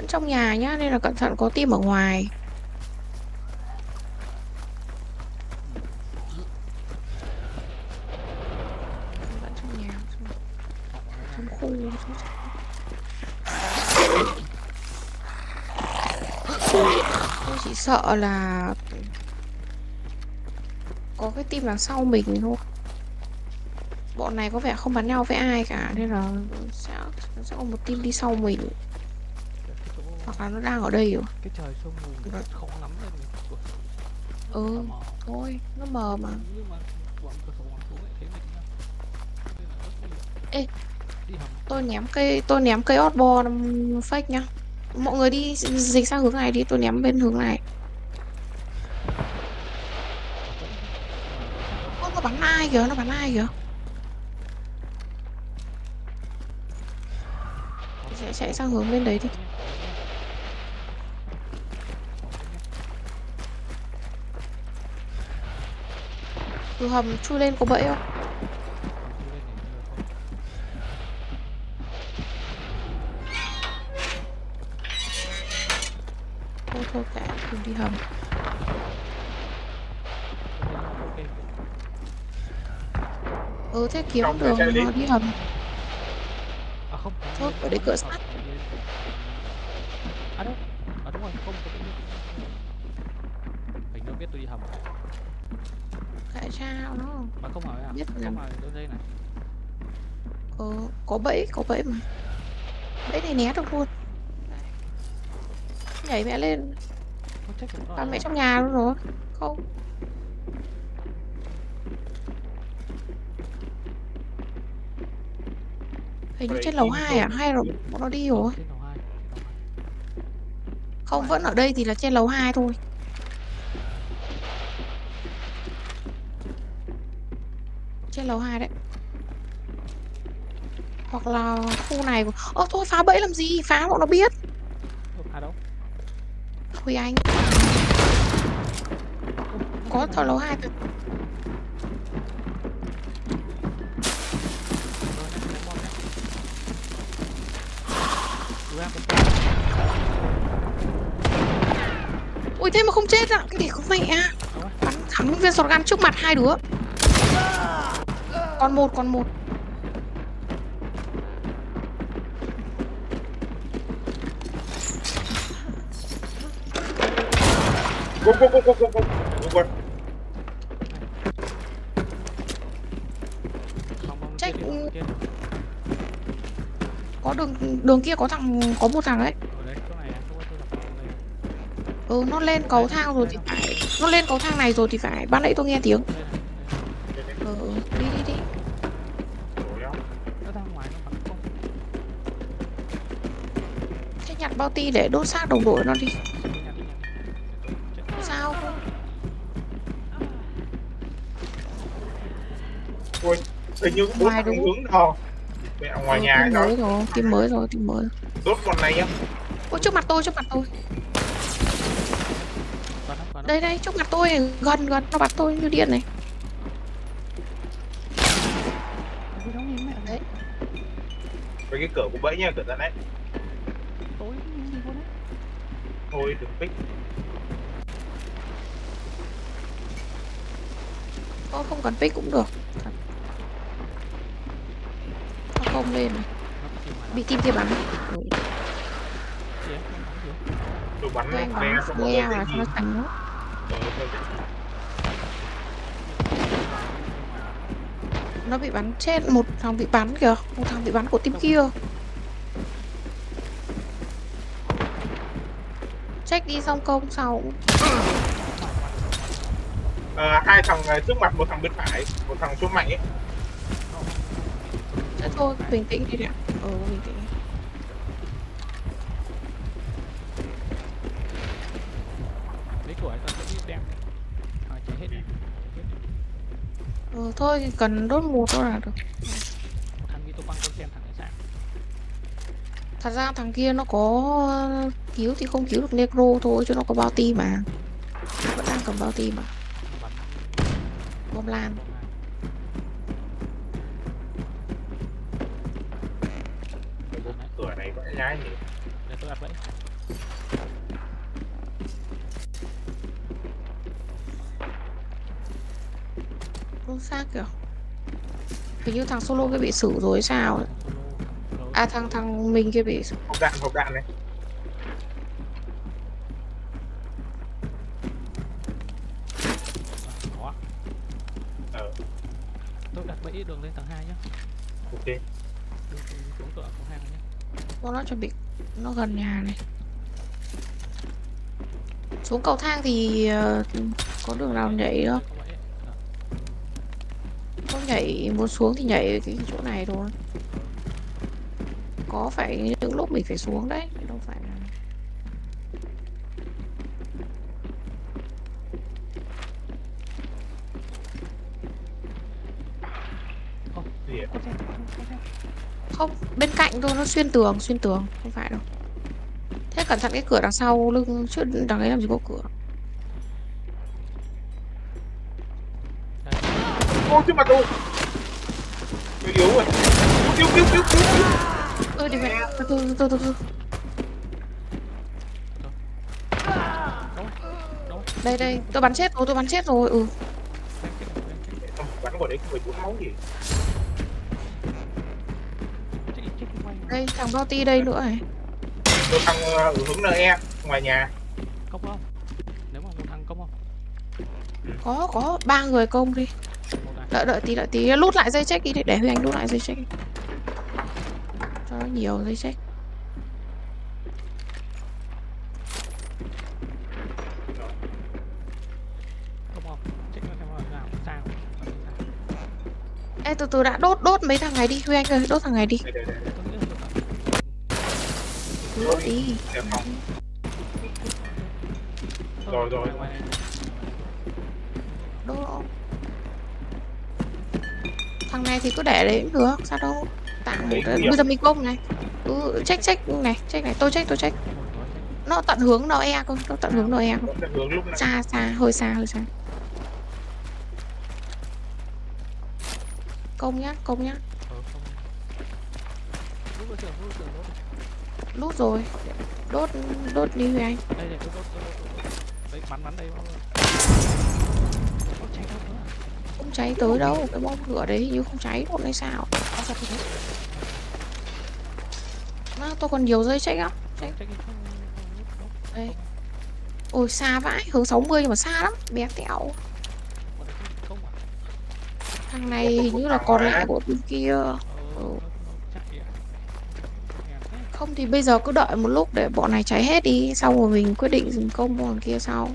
Vẫn trong nhà nhá, nên là cẩn thận có tim ở ngoài. Vẫn trong nhà, trong, khu. Trong... Tôi chỉ sợ là có cái tim đằng sau mình thôi bọn này có vẻ không bắn nhau với ai cả nên là sẽ sẽ có một tim đi sau mình hoặc là nó đang ở đây rồi. Cái trời sương mù rất khó lắm lên ừ thôi nó mờ mà. Ê. tôi ném cây tôi ném cây outboard fake nhá. Mọi người đi dịch sang hướng này đi tôi ném bên hướng này. Ô, nó bắn ai kìa nó bắn ai kìa? Sẽ chạy sang hướng bên đấy đi từ hầm chui lên có bẫy không? Thôi thôi kệ đừng đi hầm. Ừ thế kiếm Không, đường chạy đi. hầm. À không Thôi, ở đấy cửa sắt. à đâu? À đúng rồi không có nhiên mình đâu biết tôi đi hầm kệ sao nó mà không hỏi à? Biết không hỏi đơn đây này. Ừ, có bẫy có bẫy mà. Bẫy này né được luôn. Nhảy mẹ lên. Toàn mẹ trong nhà luôn rồi. Không. Hình như trên lầu in 2 à? Rồi. hay là bọn nó đi rồi? Không vẫn ở đây thì là trên lầu 2 thôi trên lầu 2 đấy. Hoặc là khu này ơ thôi phá bẫy làm gì? Phá bọn nó biết. À đâu? Huy Anh. Có thở lầu 2 kìa. Rồi, ném- ném bom nhá. Đưa em một Ui thế mà không chết à Cái gì có mẹ. À Bắn thắng viên shotgun trước mặt hai đứa Còn một còn một Go, go, go, go, go, go. Bom Check. Có đường đường kia có thằng Có một thằng đấy. Ừ nó lên cầu thang rồi thì phải Nó lên cầu thang này rồi thì phải Ban nãy tôi nghe tiếng nhặt bao ti để đốt xác đồng đội nó đi. Sao Ui, hình như bốn đúng. hướng đò. Mẹ ngoài ừ, nhà đó. mới rồi Team mới rồi Team mới Đốt con này nhá. Ôi trước mặt tôi trước mặt tôi. Đây đây trước mặt tôi Gần gần nó bắn tôi như điện này. Với cái cửa của bẫy nha, cửa ra đấy. Thôi, đừng pick. Ô, không cần pick cũng được. Nó không lên này. Có Bị team kia bắn. Tôi bắn bắn bé là gì. cho nó tránh thôi, Nó bị bắn chết Một thằng bị bắn kìa Một thằng bị bắn của team kia đi xong công sau Ờ, hai thằng ờ, trước mặt, một thằng bên phải, một thằng xuống mạnh ấy. Thế thôi bình tĩnh đi đã Ừ bình tĩnh Lấy của ấy tao sẽ đi đem. À, cháy hết đi. Ừ thôi thì cần đốt một thôi là được thằng đi tôi quăng con xem thằng này sang. Thật ra thằng kia nó có cứu thì không cứu được necro thôi, chứ nó có bao tim mà Vẫn đang cầm bao tim mà Bom lan Cửa này vãi gái nhỉ. để tôi đặt bẫy. Không xác kìa Hình như thằng solo kia bị xử rồi sao ấy. À thằng thằng mình kia bị hộp đạn hộp đạn này Tôi đặt bẫy đường lên tầng 2 nhá. ok. Đường xuống cửa có hang nhá. Bọn nó chuẩn bị Nó gần nhà này. Xuống cầu thang thì ờ, Có đường nào nhảy không? Có nhảy muốn xuống thì nhảy cái chỗ này thôi. Có phải những lúc mình phải xuống đấy Không, bên cạnh thôi, nó xuyên tường, xuyên tường, không phải đâu. Thế cẩn thận cái cửa đằng sau lưng trước đằng ấy làm gì có cửa. Ô trước mặt tôi tôi yếu rồi cứu cứu cứu cứu Ơi đi mẹ, từ từ từ? Đây đây, tôi bắn chết rồi, tôi bắn chết rồi. Ừ, bắn vào đấy phải bốn máu gì Chết đi, chết đi, quay. Đây thằng bao ti đây nữa này. tôi thằng ờ, ở hướng NE ngoài nhà Công không? Nếu mà một thằng công không? Có có ba người công đi. Đợi đợi tí đợi tí lút lại dây check đi để, để Huy Anh lút lại dây check. Cho nó nhiều dây check. Ê từ từ đã đốt đốt mấy thằng này đi Huy Anh ơi, đốt thằng này đi. đây đây đây Tôi nghĩ là được rồi. Cứ Đốt đi. Không? Rồi, rồi. Đốt. Thằng này thì cứ để đấy cũng được, sao đâu. Tặng mình công này. Ừ, check check này, check này, tôi check tôi check. Nó tận hướng NE cơ nó tận hướng đang hướng lúc này xa xa hơi xa hơi xa công nhá công nhá Ờ, không. Lút rồi. Đốt đốt đi Huy Anh. Đây, đây, đốt, đốt, đốt, đốt, đốt. Đấy, bắn, bắn đây, bắn đây. Cháy không cháy tới đâu. Cái bom lửa đấy như không cháy đâu hay sao? Nó tôi còn nhiều dây check lắm đây. Ôi xa vãi. Hướng 60 nhưng mà xa lắm. Bé tẹo. À? thằng này hình như là còn lại của bên kia. Ừ. nó- nó chạy à? Hèn thế. Không thì bây giờ cứ đợi một lúc để bọn này cháy hết đi. Xong rồi mình quyết định dừng công bọn kia sau.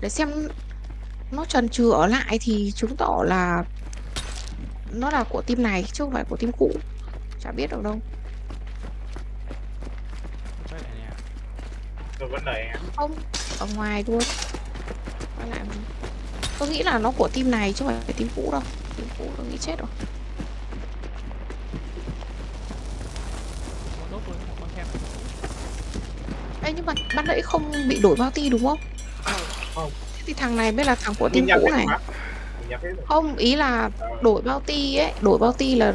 Để xem nó trần trừ ở lại thì chứng tỏ là nó là của team này chứ không phải của team cũ. Chả biết được đâu. Vẫn đẩy không ở ngoài luôn Quay lại tôi nghĩ là nó của team này chứ không phải team cũ đâu. Team cũ tôi nghĩ chết rồi Một đốt luôn, một con thêm. Ê, nhưng mà ban nãy không bị đổi bao ti đúng không? Không. Thế thì thằng này mới là thằng của team cũ này. không ý là Ờ, đổi bao ti ấy đổi bao ti là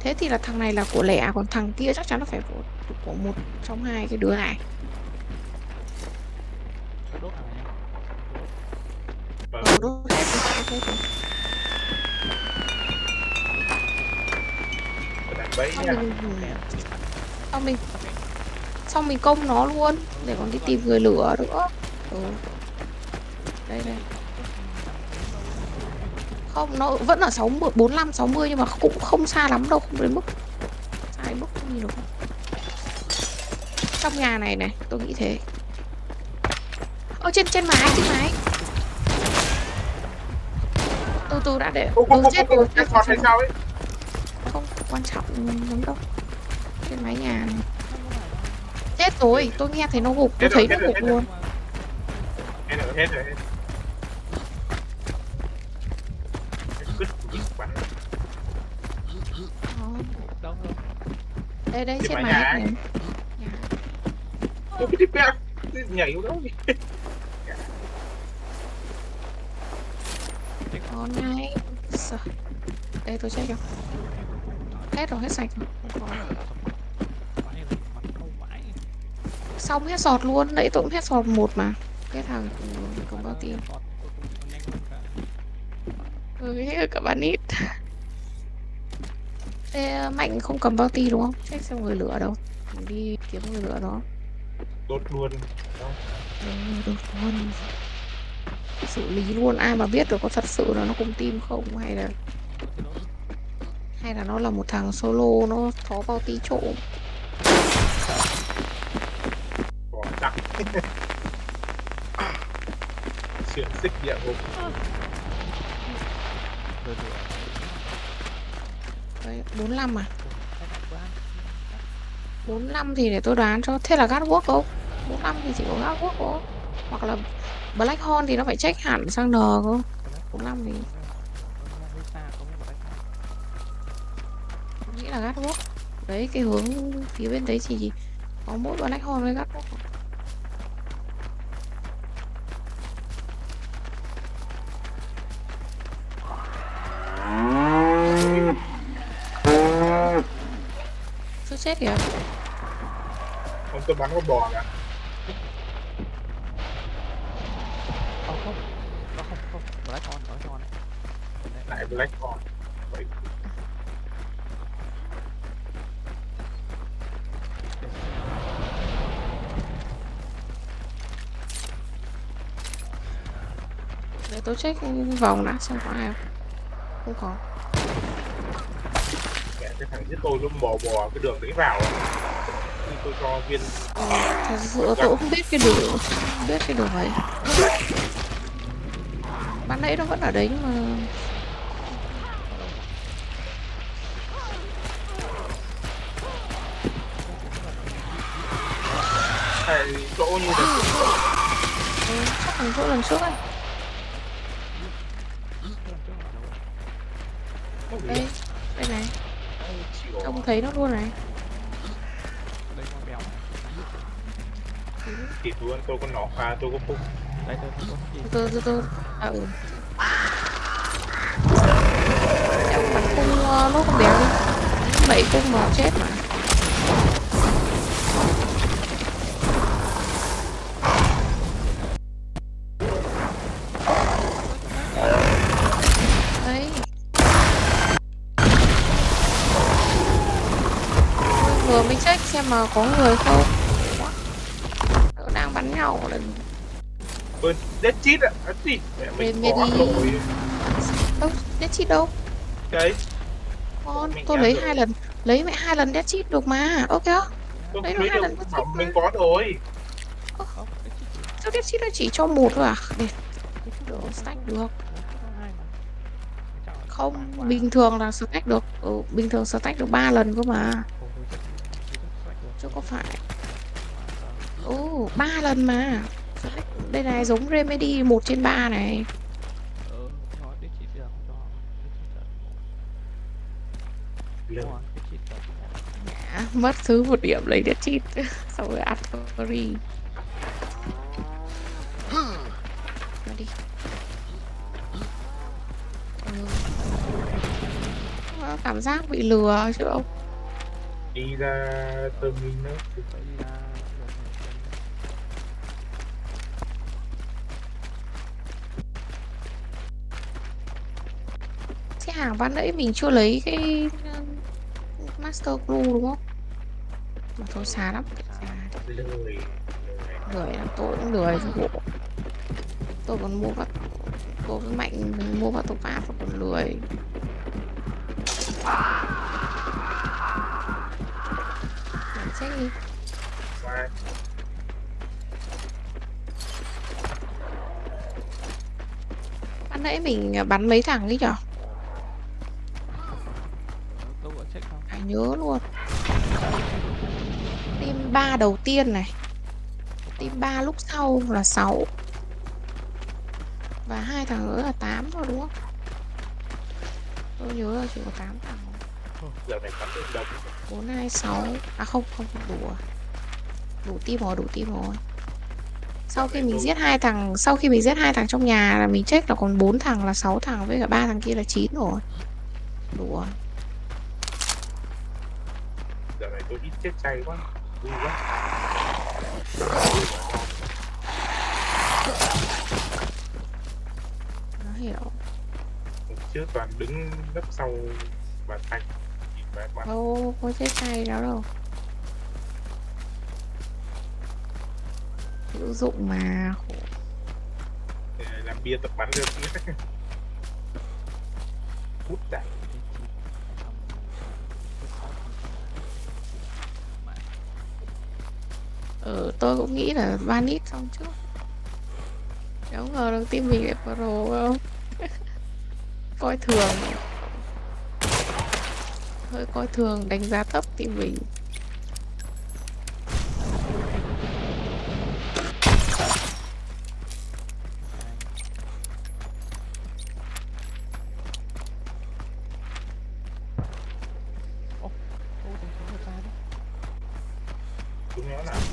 thế thì là thằng này là của lẻ còn thằng kia chắc chắn là phải của, của một trong hai cái đứa này. Vâng. ừ, đốt hết rồi, đốt hết rồi. xong nha. mình xong mình xong mình công nó luôn để còn đi tìm người lửa nữa ừ. đây đây không nó vẫn ở 60 45 60 nhưng mà cũng không xa lắm đâu không đến mức xa đến mức không nhìn được trong nhà này này tôi nghĩ thế ở trên trên mái trên mái từ từ đã để ừ, ô, chết rồi không quan trọng lắm đâu trên mái nhà này chết rồi tôi nghe thấy nó gục tôi Chết rồi, thấy nó chết rồi, gục chết rồi. luôn. Hết rồi hết rồi hết đây đây Trên nhà này. ấy. Nhà. Ô, cái cái nhảy vô đâu ngay Sợ. đây tôi check không hết rồi hết sạch rồi xong hết sọt luôn. Nãy tôi cũng hết sọt một mà. Cái thằng bao Còn hơn cả. ừ, cả bạn ít. Thế Mạnh không cầm bao ti đúng không? Check xem người lửa đâu. Mình đi kiếm người lửa đó. Đốt luôn. Ừ, được luôn. Xử lý luôn. Ai mà biết được có thật sự là nó cùng team không? Hay là Hay là nó là một thằng solo Nó có bao ti trộm Chuyển xích địa ngục Đấy, 45 à 45 thì để tôi đoán cho Thế là Gatwork không? 45 thì chỉ có Gatwork không? Hoặc là Black Horn thì nó phải check hẳn sang N không? 45 thì tôi nghĩ là Gatwork Đấy cái hướng phía bên đấy chỉ có mỗi Black Horn với Gatwork chết kìa ông tôi bắn con bò nè Không không. Nó không không. Black Horn, Black Horn. lại black horn vậy Để tôi check vòng đã xem có ai không Không có thằng giết tôi nó bò bò cái đường đấy vào khi tôi cho viên Ừ, Thật sự tôi cũng không biết cái đường Không biết cái đường ấy. Ban nãy nó vẫn ở đấy mà hay chỗ như thế. Ừ, Chắc là chỗ lần trước ấy. Đây, đây này đâu chịu Trông thấy nó luôn này. Đây con mèo. thịt luôn tôi có nỏ pha tôi có phúc Đây tôi tôi có gì. Từ từ từ À ừ. Em bắn cung uh, nốt con béo đi. Bảy cung mà chết mà xem mà có người không? Nó đang bắn nhau lần. Ơi dead cheat ạ. Cái gì mình Remedy. có lỗi. Đâu? Dead cheat đâu? Đấy con tôi lấy hai lần lấy mẹ hai lần dead cheat được mà. Ok không nó lấy hai được lần có phẩm cheat mình có rồi. Sao dead cheat nó chỉ cho một thôi à? Để được stack được. Hai không bình thường là stack được. Ừ, bình thường stack được ba lần cơ mà Ôi, tôi chắc- tôi chắc strike được. Chứ có phải. Ừ ba lần mà. Đây này giống remedy một trên ba này. Giờ. Nhã, mất thứ một điểm lấy dead cheat. Xong rồi artillery Nó đi. Ừ. Cảm giác bị lừa chứ ông đi ra terminus Phải đi ra cái hàng ban nãy mình chưa lấy cái master glue đúng không? Mà thôi xa lắm. Lười. Lười lắm tôi cũng lười. Tôi còn mua các tôi với mạnh mua tộc pháp và còn lười Ban nãy mình bắn mấy thằng ấy nhở? Phải nhớ luôn. Team ba đầu tiên này. Team ba lúc sau là 6 và hai thằng nữa là 8 thôi đúng không? Tôi nhớ là chỉ có 8 thằng giờ này bắn được đồng 4 2 6 à không không đủ rồi. Đủ team rồi đủ team rồi. Sau khi mình giết hai thằng sau khi mình giết hai thằng trong nhà là mình check là còn bốn thằng là 6 thằng với cả ba thằng kia là 9 rồi. Đủ rồi. Giờ này tôi ít chết chay quá. Vui quá. Nó hiểu. Trước toàn đứng nấp sau bàn tay đâu có chết tay đó đâu hữu dụng mà khổ làm bia tập bắn được hút đã ừ, tôi cũng nghĩ là ban ít xong trước Đâu ngờ được team mình lại pro không coi thường hơi coi thường, đánh giá thấp thì mình.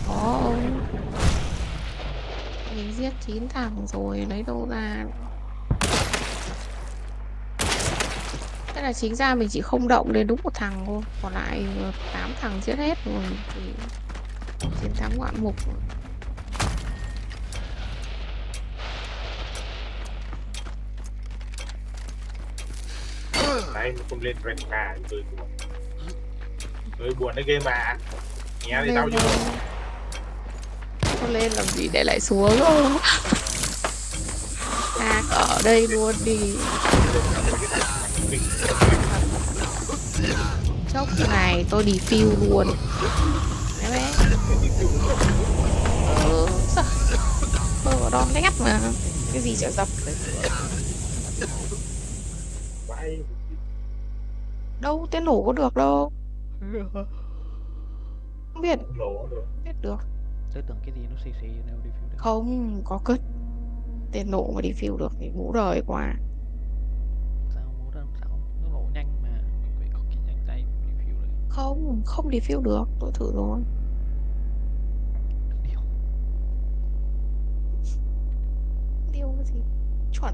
Có ông. Mình giết chín thằng rồi, lấy đâu ra? Thế là chính ra mình chỉ không động đến đúng một thằng thôi. Còn lại 8 thằng giết hết rồi Thì chiến thắng ngoạn mục rồi. đấy nó không lên rank thì tôi buồn. Tôi buồn cái game mà. Nghe thì tao thôi. Không lên làm gì để lại xuống. À ở đây luôn đi Chốc này tôi đi fill luôn. Đấy bé. Sao Tôi có đòn lép mà. Cái gì chả dập vãi Đâu tên nổ có được đâu. Không biết. Biết được. Tôi tưởng cái gì nó xì xì nếu đi phiêu được. Không có cất. Tên nổ mà đi fill được thì ngủ đời quá sao bố làm sao nó nổ nhanh mà mình phải có cái nhanh tay đi phiêu đấy Không, không đi fill được Tôi thử rồi. Điều gì? Chuẩn